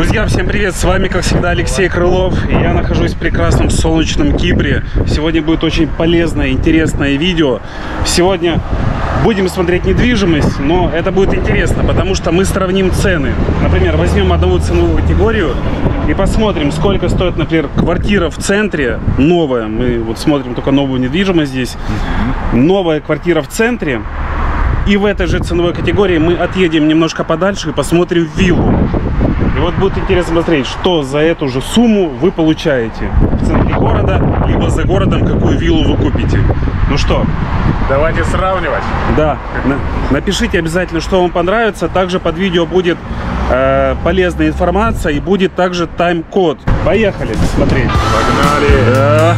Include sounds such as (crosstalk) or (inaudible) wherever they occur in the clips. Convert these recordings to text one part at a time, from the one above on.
Друзья, всем привет! С вами, как всегда, Алексей Крылов. И я нахожусь в прекрасном солнечном Кипре. Сегодня будет очень полезное, интересное видео. Сегодня будем смотреть недвижимость, но это будет интересно, потому что мы сравним цены. Например, возьмем одну ценовую категорию и посмотрим, сколько стоит, например, квартира в центре, новая. Мы вот смотрим только новую недвижимость здесь. Новая квартира в центре. И в этой же ценовой категории мы отъедем немножко подальше и посмотрим виллу. И вот будет интересно смотреть, что за эту же сумму вы получаете в центре города, либо за городом, какую виллу вы купите. Ну что, Давайте сравнивать. да, на- напишите обязательно, что вам понравится. Также под видео будет э, полезная информация и будет также тайм-код. Поехали смотреть. Погнали. Да.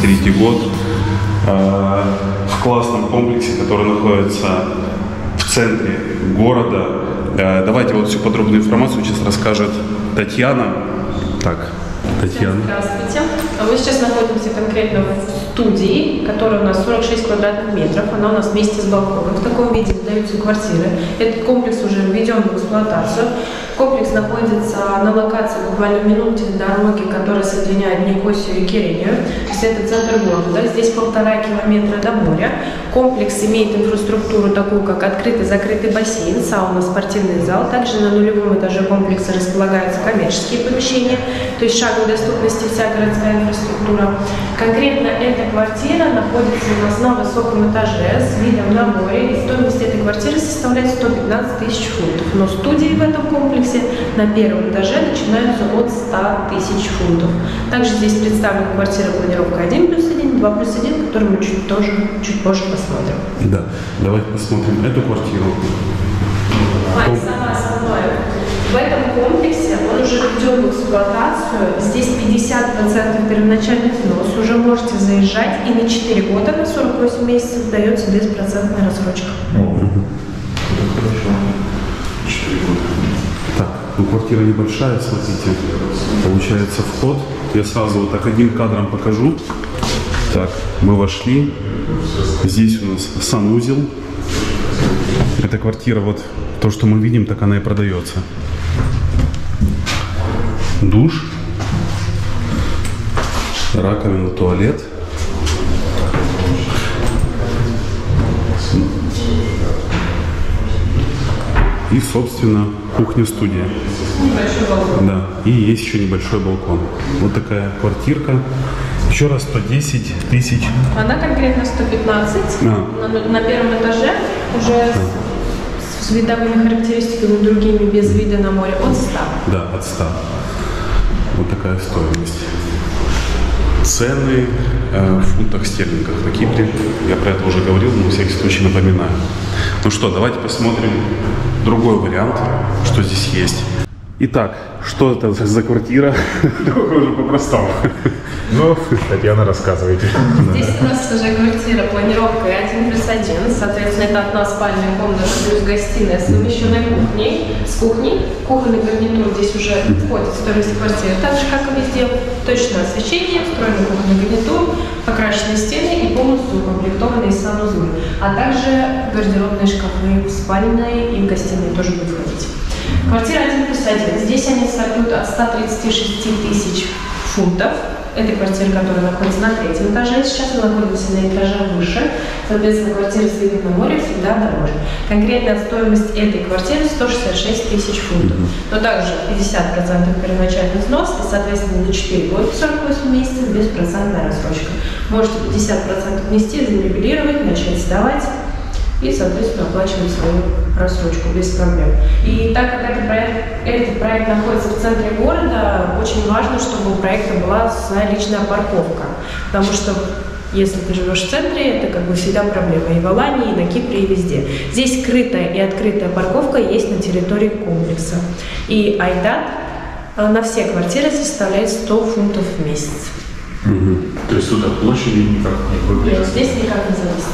2023 год э, в классном комплексе, который находится в центре города. Э, Давайте вот всю подробную информацию сейчас расскажет Татьяна. Так, Татьяна. Здравствуйте. Мы сейчас находимся конкретно в студии, которая у нас 46 квадратных метров. Она у нас вместе с балконом. В таком виде сдаются квартиры. Этот комплекс уже введен в эксплуатацию. Комплекс находится на локации буквально минуте дороги, которая соединяет Никосию и Кирению. То есть это центр города. Здесь полтора километра до моря. Комплекс имеет инфраструктуру такую, как открытый закрытый бассейн, сауна, спортивный зал. Также на нулевом этаже комплекса располагаются коммерческие помещения, то есть шаговой доступности вся городская инфраструктура. Конкретно эта квартира находится у нас на высоком этаже с видом на море. И стоимость этой квартиры составляет 115 тысяч фунтов. Но студии в этом комплексе на первом этаже начинаются от 100 тысяч фунтов. Также здесь представлена квартира планировка 1 плюс 1, 2 плюс 1, которую мы чуть, тоже, чуть позже посмотрим. Да, давайте посмотрим эту квартиру. Мать, сама. В этом комплексе он уже введен в эксплуатацию. Здесь 50% первоначальный взнос. Уже можете заезжать. И на 4 года, на 48 месяцев дается беспроцентная рассрочка. Так, ну квартира небольшая, смотрите. Получается вход. Я сразу вот так одним кадром покажу. Так, мы вошли. Здесь у нас санузел. Эта квартира, вот то, что мы видим, так она и продается. Душ. Раковина, туалет. И, собственно, кухня-студия. Да, и есть еще небольшой балкон. Вот такая квартирка. Еще раз 110 тысяч. Она конкретно 115. А. На, на первом этаже уже с, с видовыми характеристиками другими, без вида на море, от 100. Да, от 100. Вот такая стоимость. Цены э, в фунтах стерлингах на Кипре. Я про это уже говорил, но на всякий случай напоминаю. Ну что, давайте посмотрим другой вариант, что здесь есть. Итак, что это за квартира? (laughs) Уже по-простому. Ну, Татьяна, рассказывайте. Здесь у нас уже квартира планировкой 1 плюс 1. Соответственно, это одна спальная комната плюс гостиная с совмещенной кухней. С кухней. Кухонный гарнитур здесь уже входит в стоимость квартиры. Так же, как и везде. Точное освещение, встроенный кухонный гарнитур, покрашенные стены и полностью укомплектованные санузлы. А также гардеробные шкафы в спальной и в гостиной тоже будут входить. Квартира 1 плюс 1. Здесь они стартуют от 136 тысяч фунтов. Это квартира, которая находится на третьем этаже. Сейчас мы находимся на этаже выше. Соответственно, квартира с видом на море всегда дороже. Конкретная стоимость этой квартиры 166 тысяч фунтов. Но также 50% первоначальный взнос и, соответственно, на 4 года 48 месяцев беспроцентная рассрочка. Можете 50% внести, замебелировать, начать сдавать и, соответственно, оплачивать свою рассрочку без проблем. И так как этот проект, этот проект находится в центре города, очень важно, чтобы у проекта была своя личная парковка. Потому что если ты живешь в центре, это как бы всегда проблема и в Алании, и на Кипре, и везде. Здесь скрытая и открытая парковка есть на территории комплекса. И Айдат э, на все квартиры составляет 100 фунтов в месяц. То есть тут от площади никак не выглядит. вот здесь никак не зависит.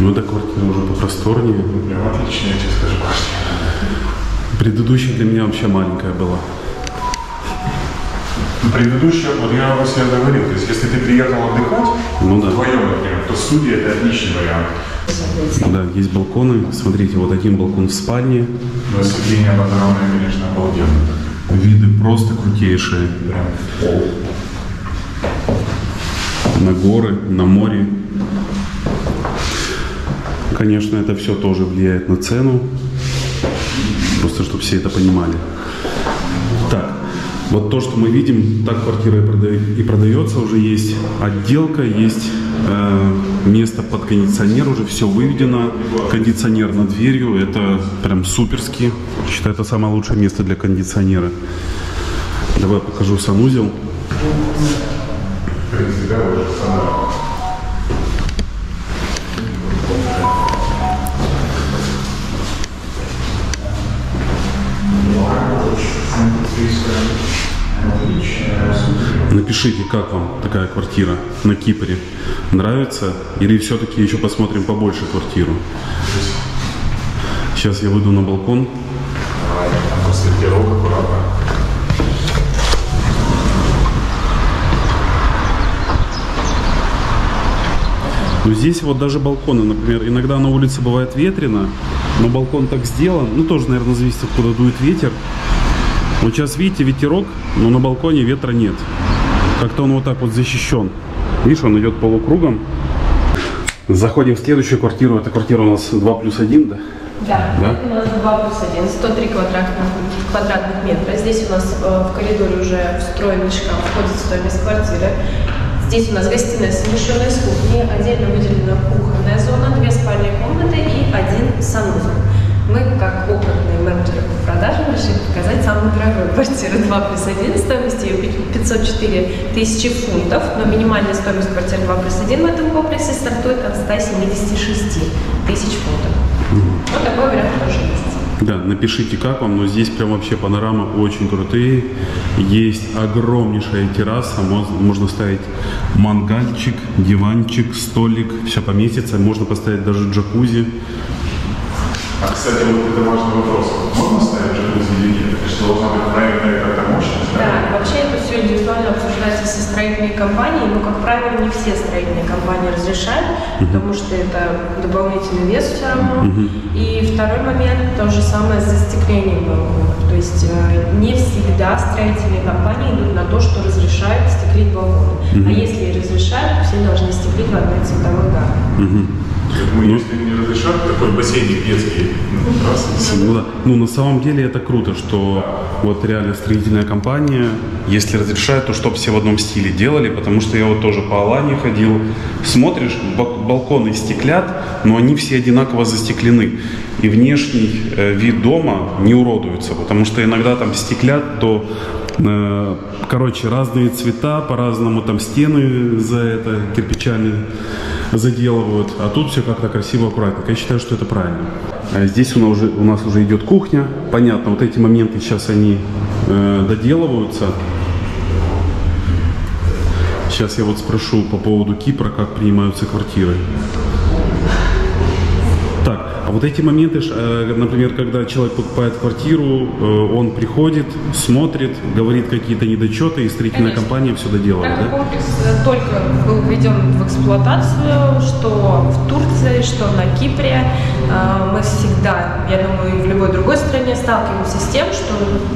Ну, эта квартира уже попросторнее. Прям отлично, я тебе скажу, квартира. Предыдущая для меня вообще маленькая была. Предыдущая, вот я вас я говорил, то есть если ты приехал отдыхать, Ну да. вдвоем, например, то студия это отличный вариант. Да, есть балконы. Смотрите, вот один балкон в спальне. Но осветление панорамное, конечно, обалденно. Виды просто крутейшие. Прям в пол. На горы, на море. Конечно, это все тоже влияет на цену. Просто, чтобы все это понимали. Так, вот то, что мы видим, так квартира и, прода- и продается, уже есть отделка, есть э, место под кондиционер, уже все выведено, кондиционер над дверью, это прям суперски, считаю, это самое лучшее место для кондиционера. Давай покажу санузел. Да, уже стандарт. Напишите, как вам такая квартира на Кипре. Нравится? Или все-таки еще посмотрим побольше квартиру? Сейчас я выйду на балкон. Там после пирог аккуратно. Но здесь вот даже балконы, например, иногда на улице бывает ветрено, но балкон так сделан, ну тоже, наверное, зависит, откуда дует ветер. Вот сейчас видите ветерок, но на балконе ветра нет. Как-то он вот так вот защищен. Видишь, он идет полукругом. Заходим в следующую квартиру. Эта квартира у нас 2 плюс 1, да? Да, Да? у нас 2 плюс 1, 103 квадратных, квадратных метра. Здесь у нас э, в коридоре уже встроенный шкаф, входит стоимость квартиры. Здесь у нас гостиная, совмещенная с кухней, отдельно выделена кухонная зона, две спальные комнаты и один санузел. Мы, как опытные менеджеры по продажам, решили показать самую дорогую квартиру 2 плюс 1, стоимость ее 504 тысячи фунтов, но минимальная стоимость квартиры 2 плюс 1 в этом комплексе стартует от 176 тысяч фунтов. Вот такой вариант тоже есть. Да, напишите, как вам, но здесь прям вообще панорамы очень крутые. Есть огромнейшая терраса, мож- можно ставить мангальчик, диванчик, столик, все поместится. Можно поставить даже джакузи. А, кстати, вот это важный вопрос. Можно ставить джакузи или нет? Это что, должна быть правильная какая-то мощность? Да, вообще это все индивидуально обсуждается со строительной компанией, но, как правило, не все строительные компании разрешают, потому что это дополнительный вес все равно. И второй момент, то же самое с застеклением балконов. То есть э, не всегда строительные компании идут на то, что разрешают стеклить балконы. А если и разрешают, все должны стеклить в одной цветовой гамме. Мы, если не разрешат, такой бассейник детский, ну. Ну, да. ну, на самом деле это круто, что вот реально строительная компания, если разрешает, то чтобы все в одном стиле делали, потому что я вот тоже по Алании ходил, смотришь, ба- балконы стеклят, но они все одинаково застеклены. И внешний э, вид дома не уродуется, потому что иногда там стеклят, то э, короче, разные цвета, по-разному там стены за это кирпичами заделывают, а тут все как-то красиво, аккуратно. Я считаю, что это правильно. А здесь у нас уже, у нас уже идет кухня. Понятно, вот эти моменты сейчас они э, доделываются. Сейчас я вот спрошу по поводу Кипра, как принимаются квартиры. Вот эти моменты, э, например, когда человек покупает квартиру, э, он приходит, смотрит, говорит какие-то недочеты, и строительная Конечно. компания все доделает, Так да? комплекс э, только был введен в эксплуатацию, что в Турции, что на Кипре, мы всегда, я думаю, и в любой другой стране сталкиваемся с тем, что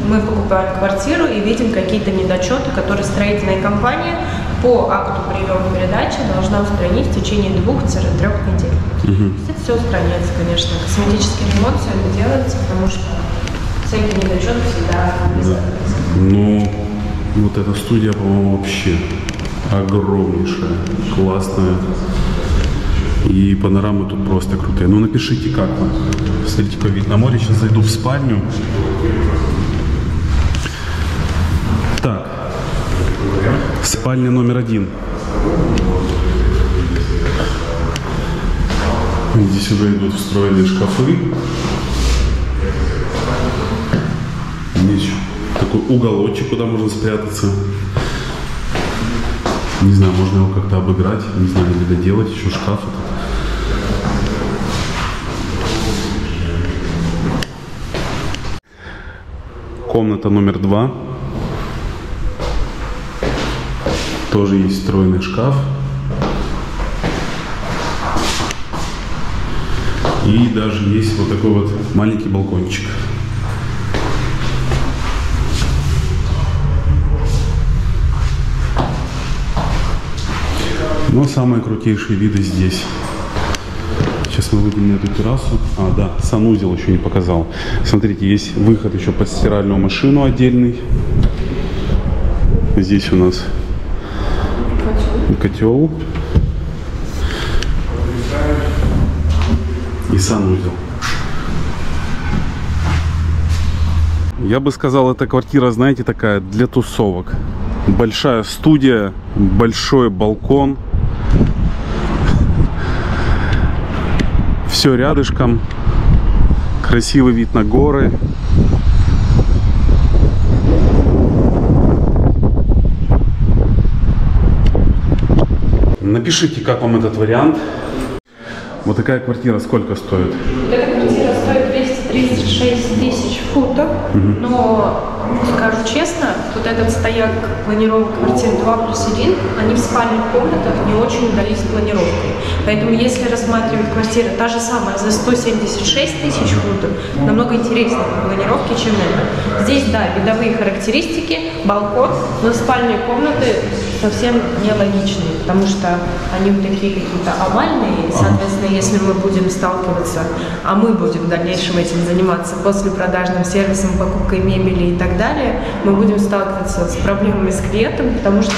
мы покупаем квартиру и видим какие-то недочеты, которые строительная компания по акту приема передачи должна устранить в течение двух-трех недель. Это все устраняется, конечно. Косметический ремонт все это делается, потому что всякие недочеты всегда обязательно. Ну, вот эта студия, по-моему, вообще огромнейшая, классная. И панорамы тут просто крутые. Ну, напишите, как вам. Смотрите, какой вид на море. Сейчас зайду в спальню. Так. Спальня номер один. Здесь уже идут встроенные шкафы. Здесь такой уголочек, куда можно спрятаться. Не знаю, можно его как-то обыграть, не знаю, или доделать еще шкаф этот. Комната номер два. Тоже есть встроенный шкаф. И даже есть вот такой вот маленький балкончик. Но самые крутейшие виды здесь. Сейчас мы выйдем на эту террасу. А, да, санузел еще не показал. Смотрите, есть выход еще под стиральную машину отдельный. Здесь у нас котел. И санузел. Я бы сказал, эта квартира, знаете, такая для тусовок. Большая студия, большой балкон. Все рядышком. Красивый вид на горы. Напишите, как вам этот вариант. Вот такая квартира сколько стоит? Эта квартира стоит 236 тысяч фунтов, но скажу честно, вот этот стояк планировок квартир 2 плюс 1, они в спальных комнатах не очень удались планировкой. Поэтому если рассматривать квартиры та же самая за 176 тысяч фунтов, намного интереснее по планировке, чем это. Здесь, да, видовые характеристики, балкон, но спальные комнаты совсем нелогичные, потому что они вот такие какие-то овальные, и, соответственно, если мы будем сталкиваться, а мы будем в дальнейшем этим заниматься после продажным сервисом, покупкой мебели и так далее, мы будем сталкиваться с проблемами с клиентом, потому что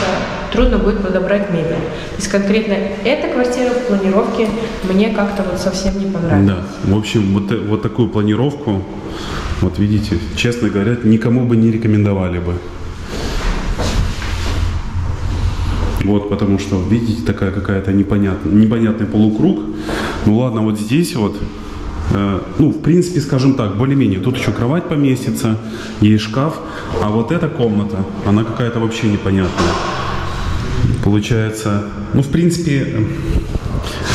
трудно будет подобрать мебель. То есть конкретно эта квартира в планировке мне как-то вот совсем не понравилась. Да, в общем, вот, э- вот такую планировку, вот видите, честно говоря, никому бы не рекомендовали бы. Вот, потому что, видите, такая какая-то непонятная, непонятный полукруг. Ну ладно, вот здесь вот, ну, в принципе, скажем так, более-менее. Тут еще кровать поместится, есть шкаф. А вот эта комната, она какая-то вообще непонятная. Получается, ну, в принципе, э,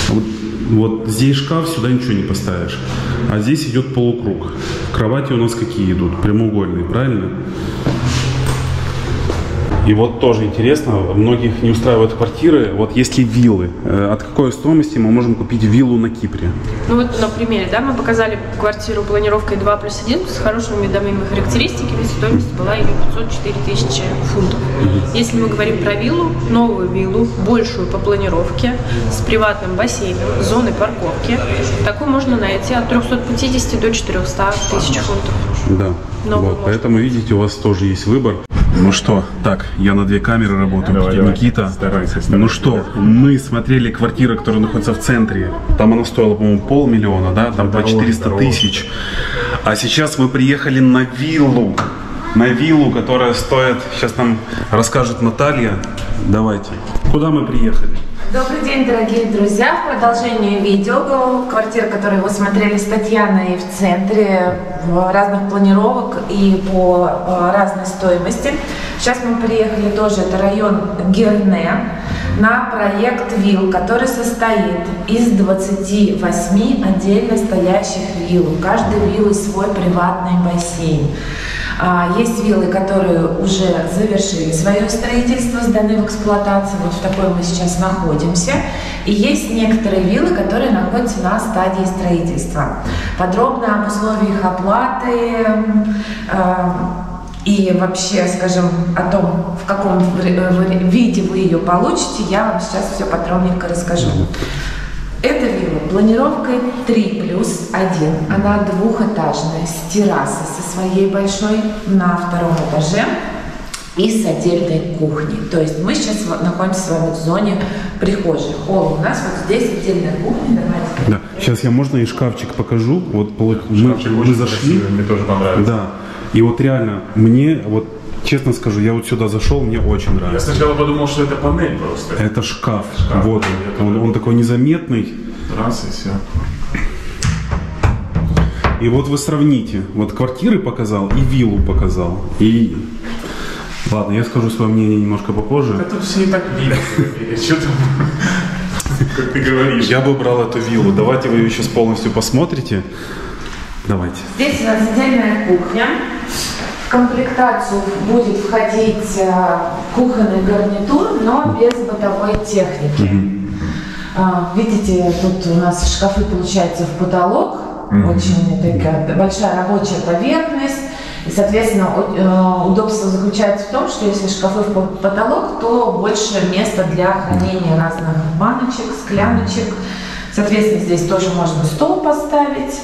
вот, вот здесь шкаф, сюда ничего не поставишь. А здесь идет полукруг. Кровати у нас какие идут? Прямоугольные, правильно? И вот тоже интересно, многих не устраивают квартиры. Вот если виллы, э, от какой стоимости мы можем купить виллу на Кипре? Ну вот на примере, да, мы показали квартиру планировкой 2 плюс 1 с хорошими видовыми характеристиками, стоимость была ее 504 тысячи фунтов. Если мы говорим про виллу, новую виллу, большую по планировке, с приватным бассейном, зоной парковки, такую можно найти от 350 до 400 тысяч фунтов. Да. Новую вот, можно. поэтому, видите, у вас тоже есть выбор. Ну что, так, я на две камеры работаю, Давай, давай. Никита. Старайся, старайся. Ну что, мы смотрели квартиру, которая находится в центре. Там она стоила, по-моему, полмиллиона, да? Там по Дороже, 400 дороже. тысяч. А сейчас мы приехали на виллу. На виллу, которая стоит, сейчас нам расскажет Наталья. Давайте. Куда мы приехали? Добрый день, дорогие друзья! В продолжении видео квартира, которую вы смотрели с Татьяной в центре, разных планировок и по э, разной стоимости. Сейчас мы приехали тоже, это район Герне, на проект вилл, который состоит из 28 отдельно стоящих вилл. У каждой свой приватный бассейн. А, Есть виллы, которые уже завершили свое строительство, сданы в эксплуатацию, вот в такой мы сейчас находимся. И есть некоторые виллы, которые находятся на стадии строительства. Подробно об условиях оплаты э, и вообще, скажем, о том, в каком вре- виде вы ее получите, я вам сейчас все подробненько расскажу. Это вилла планировкой 3 плюс 1. Она двухэтажная, с террасой со своей большой на втором этаже и с отдельной кухней. То есть мы сейчас в- находимся с вами в зоне прихожей. Холл у нас вот здесь отдельная кухня. Давайте. Да. Сейчас я можно и шкафчик покажу. Вот мы, Шкафчик мы зашли. красивый, Мне тоже понравился. Да. И вот реально, мне, вот честно скажу, я вот сюда зашел, мне очень Я нравится. сначала подумал, что это панель просто. Это шкаф. Шкаф. Вот он. он. Он такой незаметный. Раз и все. И вот вы сравните. Вот квартиры показал и виллу показал. И ладно, я скажу свое мнение немножко попозже. Это все и так видно. Что там? Как ты говоришь. Я бы брал эту виллу. Давайте вы ее сейчас полностью посмотрите. Давайте. Здесь у нас отдельная кухня. В комплектацию будет входить э, кухонный гарнитур, но без бытовой техники. А, Видите, тут у нас шкафы получаются в потолок, очень такая большая рабочая поверхность. И, соответственно, э, удобство заключается в том, что если шкафы в по- потолок, то больше места для хранения разных баночек, скляночек. Соответственно, здесь тоже можно стол поставить.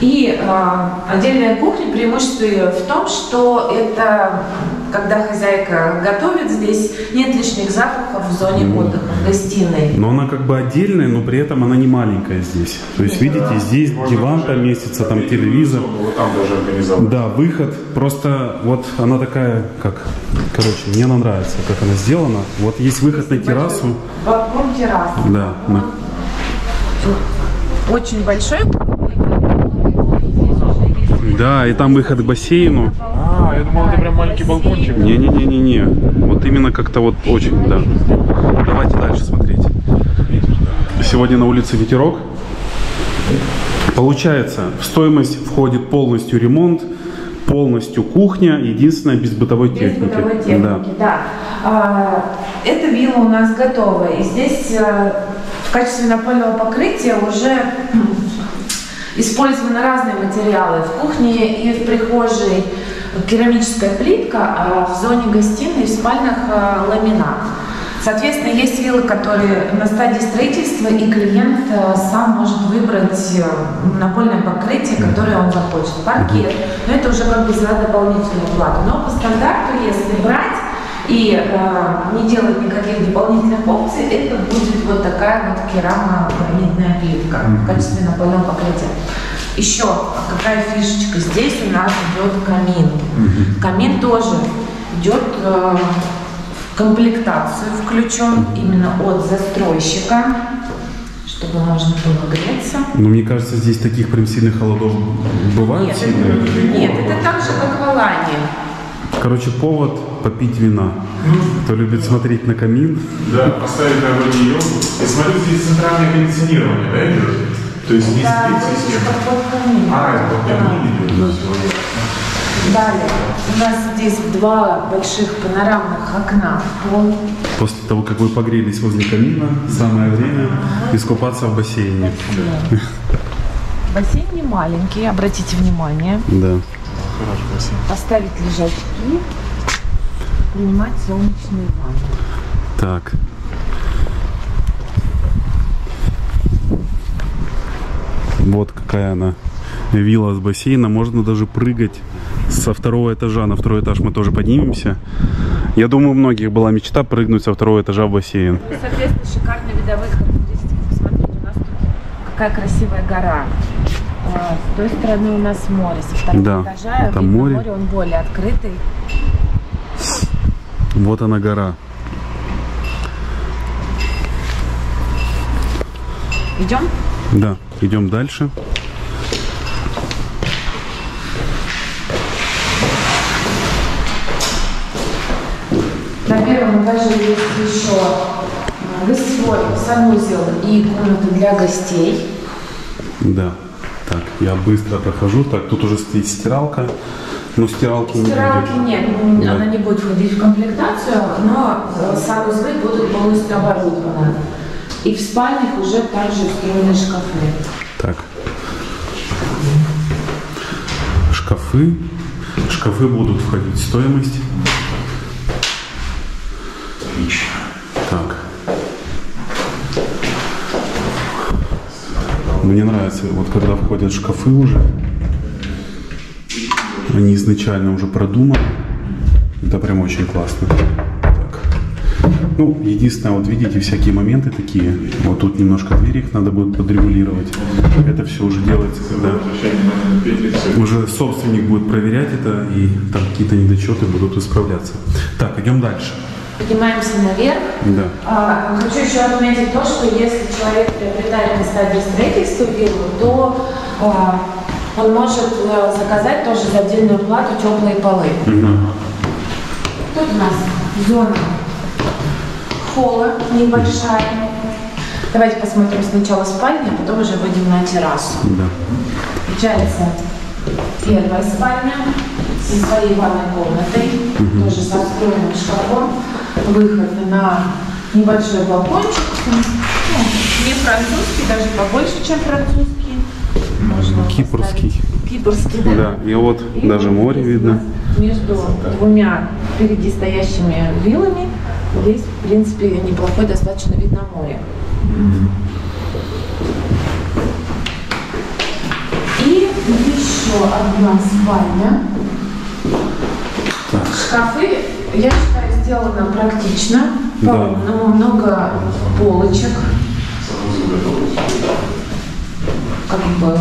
И э, отдельная кухня, преимущество ее в том, что это, когда хозяйка готовит, здесь нет лишних запахов в зоне отдыха, в гостиной. Но она как бы отдельная, но при этом она не маленькая здесь. То есть, видите, здесь диван поместится, там телевизор. Вот там даже организовать. Да, выход. Просто вот она такая, как... Короче, мне она нравится, как она сделана. Вот есть выход на террасу. Балкон терраса. Да, Очень большой. Да, и там выход к бассейну. А, я думал, это прям маленький балкончик. Не-не-не-не-не. Вот именно как-то вот очень, да. Давайте дальше смотреть. Сегодня на улице ветерок. Получается, в стоимость входит полностью ремонт, полностью кухня, единственное без бытовой Без техники. бытовой техники, да. А, Эта вилла у нас готова. И здесь э, в качестве напольного покрытия уже использованы разные материалы. В кухне и в прихожей керамическая плитка, а в зоне гостиной в спальнях э, ламинат. Соответственно, есть виллы, которые на стадии строительства, и клиент э, сам может выбрать э, напольное покрытие, которое он захочет. Паркет, но это уже как бы за дополнительную плату. Но по стандарту, если брать и э, не делать никаких дополнительных опций, это будет вот такая вот керамогранитная плитка в качестве напольного покрытия. Еще какая фишечка? Здесь у нас идет камин. Камин тоже идет э, в комплектацию включен именно от застройщика, чтобы можно было греться. Но мне кажется, здесь таких прям сильных холодов бывают Нет, сильные. это, нет, это так же, как в Алании. Короче, повод попить вина. Кто любит смотреть на камин, Да, поставить на нее. И смотрю, здесь центральное кондиционирование, да, идет? То есть не Да, сплит вот система. под камин. А, это. Всё, ясно. Далее, у нас здесь два больших панорамных окна в пол. после того, как вы погрелись возле камина, самое время искупаться в бассейне. Бассейн не маленький, обратите внимание. Да. Поставить лежачки, принимать солнечные ванны. Так. Вот какая она вилла с бассейном. Можно даже прыгать со второго этажа на второй этаж. Мы тоже поднимемся. Я думаю, у многих была мечта прыгнуть со второго этажа в бассейн. Ну, соответственно, шикарные видовые характеристики. Посмотрите, у нас тут какая красивая гора. А, С той стороны у нас море, со второго Да, этажа там видно море. он более открытый. Вот она гора. Идем? Да, идем дальше. На первом этаже есть еще э, гостевой санузел и комната для гостей. Да. Так, я быстро прохожу. Так, тут уже стоит стиралка. Но стиралки не Стиралки будет. нет, м, Да. она не будет входить в комплектацию, но э, санузлы будут полностью оборудованы. И в спальнях уже также встроены шкафы. Так. Шкафы. Шкафы будут входить в стоимость. Отлично. Так. Мне нравится, вот когда входят шкафы уже, они изначально уже продуманы. Это прям очень классно. Ну, единственное, вот видите, всякие моменты такие. Вот тут немножко двери их надо будет подрегулировать. Это все уже делается, когда уже собственник будет проверять это, и там какие-то недочеты будут исправляться. Так, идем дальше. Поднимаемся наверх. Да. А, Хочу еще отметить то, что если человек приобретает на стадии строительства виллу, то а, он может э, заказать тоже за отдельную плату теплые полы. Тут у нас зона холла небольшая. Давайте посмотрим сначала спальню, а потом уже выйдем на террасу. Да. Включается первая спальня со своей ванной комнатой, тоже со встроенным шкафом, выход на небольшой балкончик, ну, не французский, даже побольше, чем французский. Можно Кипрский. поставить. Кипрский, да. Да, и вот И даже море видно. Между двумя впереди стоящими виллами здесь, в принципе, неплохой достаточно вид на море. И еще одна спальня. Шкафы, я считаю, сделано практично. Да. По-умному, много полочек. Как бы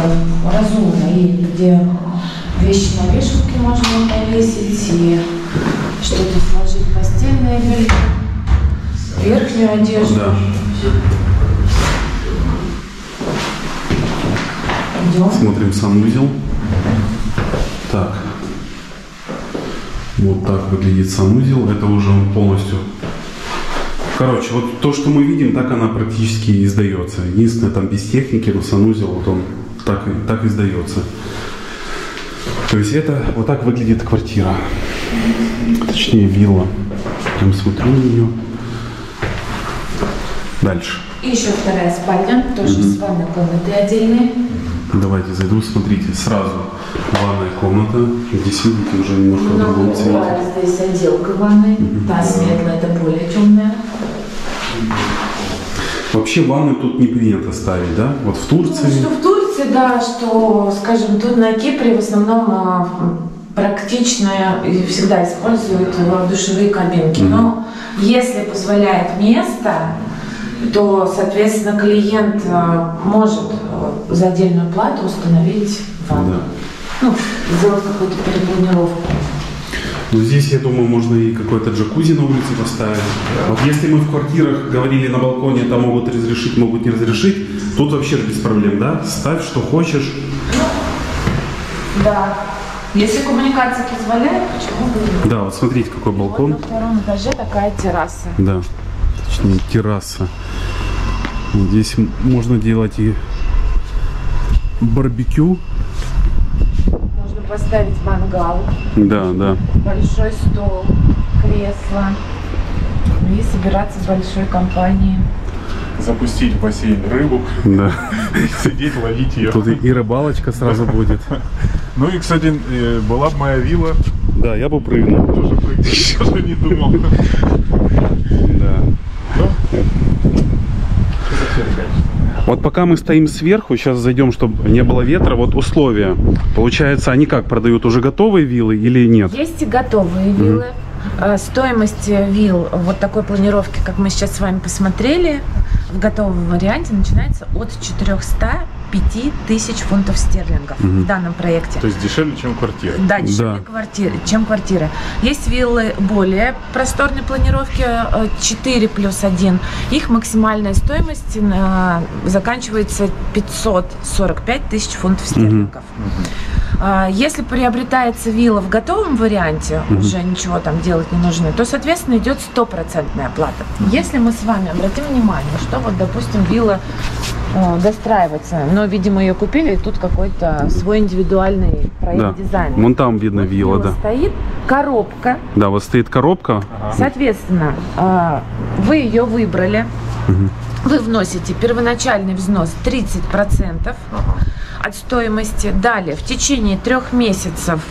разумно. И где вещи на вешалке можно повесить, и что-то сложить, постельное белье, верхнюю одежду. Да. Идем. Смотрим санузел. Так. Вот так выглядит санузел. Это уже он полностью... Короче, вот то, что мы видим, так она практически издается. Единственное, там без техники, но санузел вот он так, так издается. То есть это вот так выглядит квартира. Точнее, вилла. Прям смотрю на нее. Дальше. И еще вторая спальня, тоже с ванной комнатой отдельной. Давайте зайду, смотрите, сразу ванная комната. Здесь видите уже немножко в другом Много цвете. убрали здесь отделка ванной. Та светлая, это более темная. Вообще ванны тут не принято ставить, да? Вот в Турции. Что в Турции, да, что, скажем, тут на Кипре в основном а, практично и всегда используют душевые кабинки. Но если позволяет место, то, соответственно, клиент э, может э, за отдельную плату установить ванну. Да. Ну, сделать какую-то перепланировку. Но здесь, я думаю, можно и какой-то джакузи на улице поставить. Вот если мы в квартирах говорили на балконе, там могут разрешить, могут не разрешить, тут вообще без проблем, да? Ставь, что хочешь. Да. Если коммуникация позволяет, почему бы нет? Да, вот смотрите, какой Вот балкон. на втором этаже такая терраса. Да, точнее терраса. Здесь можно делать и барбекю. Можно поставить мангал, Да, да. большой стол, кресло и собираться большой компанией. Запустить в бассейн рыбу, Да. (laughs) сидеть, ловить ее. Тут и, рыбалочка сразу будет. (laughs) Ну и, кстати, э, была бы моя вилла, Да, я бы прыгнул. тоже прыгнуть, еще (laughs) же не думал. Вот пока мы стоим сверху, сейчас зайдем, чтобы не было ветра, вот условия. Получается, они как, продают уже готовые виллы или нет? Есть готовые виллы. Mm а, -hmm. Стоимость э, вилл вот такой планировки, как мы сейчас с вами посмотрели, в готовом варианте начинается от 400 5000 фунтов стерлингов угу. в данном проекте. То есть дешевле, чем квартира. Да, дешевле, да. Квартиры, чем квартира. Есть виллы более просторной планировки, э, 4 плюс 1. Их максимальная стоимость э, заканчивается 545 тысяч фунтов стерлингов. Угу. Если приобретается вилла в готовом варианте, угу. уже ничего там делать не нужно, то, соответственно, идет стопроцентная оплата. Угу. Если мы с вами обратим внимание, что вот, допустим, вилла э, достраивается, но, видимо, ее купили, и тут какой-то свой индивидуальный проект Да. дизайна. Вон там видно Вот вилла, да. стоит коробка, Да, вот стоит коробка. соответственно, а, вы ее выбрали, вы вносите первоначальный взнос 30% от стоимости. Далее, в течение трех месяцев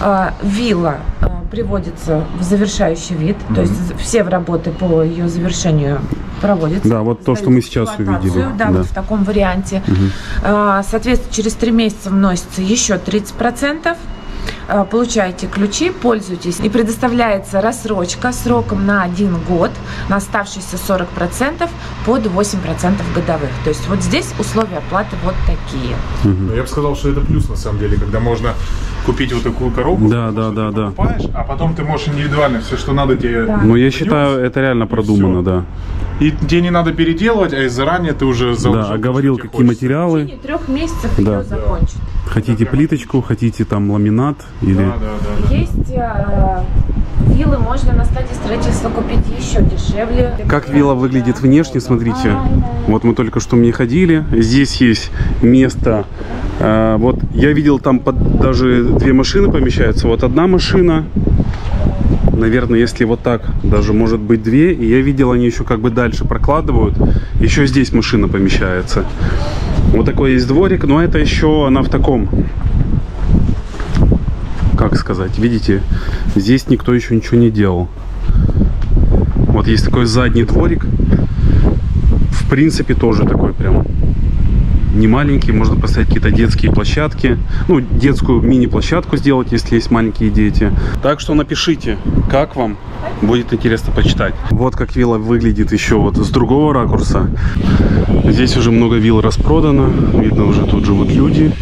а, вилла а, приводится в завершающий вид, то есть все работы по ее завершению проводятся. Да, вот то, что мы сейчас увидели. Да, Да. вот в таком варианте. А, Соответственно, через три месяца вносится еще 30%. А, Получаете ключи, пользуйтесь. И предоставляется рассрочка сроком на один год на оставшиеся 40% под 8% годовых. То есть вот здесь условия оплаты вот такие. Ну, я бы сказал, что это плюс на самом деле, когда можно купить вот такую коробку. Да, да, да, да. покупаешь, А потом ты можешь индивидуально все, что надо тебе. Да. Но я считаю, это реально и продумано, всё. да. И тебе не надо переделывать, а из заранее ты уже заложил. Да, оговорил, тебе какие хочется. В материалы. течение трех месяцев Да. ее закончат. Хотите плиточку, хотите там ламинат или... Да, да, да, да. Есть э, виллы можно на стадии строительства купить еще дешевле. Как вилла выглядит внешне, смотрите. Вот мы только что мне ходили. Здесь есть место. э, вот я видел, там под- даже две машины помещаются. Вот одна машина. Наверное, если вот так, даже может быть две. И я видел, они еще как бы дальше прокладывают. Еще здесь машина помещается. Вот такой есть дворик, но это еще она в таком как сказать, видите, здесь никто еще ничего не делал. Вот есть такой задний дворик. В принципе, тоже такой прям не маленький. Можно поставить какие-то детские площадки. Ну, детскую мини-площадку сделать, если есть маленькие дети. Так что напишите, как вам. Будет интересно почитать. Вот как вилла выглядит еще вот с другого ракурса. Здесь уже много вилл распродано. Видно, уже тут живут люди.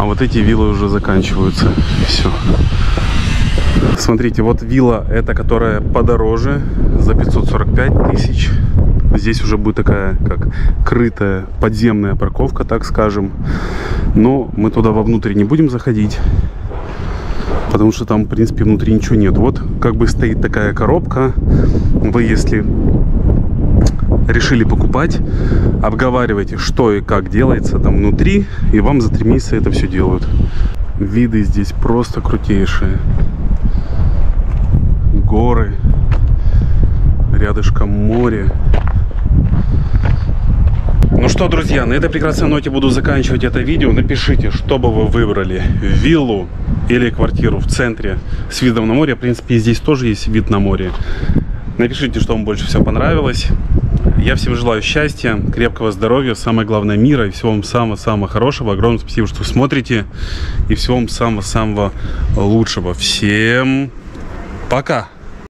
А вот эти виллы уже заканчиваются. Все. Смотрите, вот вилла, эта, которая подороже, за 545 тысяч. Здесь уже будет такая, как крытая подземная парковка, так скажем. Но мы туда вовнутрь не будем заходить. Потому что там, в принципе, внутри ничего нет. Вот как бы стоит такая коробка. Вы, если решили покупать, обговаривайте, что и как делается там внутри, и вам за три месяца это все делают. Виды здесь просто крутейшие. Горы, рядышком море. Ну что, друзья, на этой прекрасной ноте буду заканчивать это видео. Напишите, что бы вы выбрали, виллу или квартиру в центре с видом на море. В принципе, здесь тоже есть вид на море. Напишите, что вам больше всего понравилось. Я всем желаю счастья, крепкого здоровья, самое главное мира и всего вам самого-самого хорошего. Огромное спасибо, что смотрите. И всего вам самого-самого лучшего. Всем пока!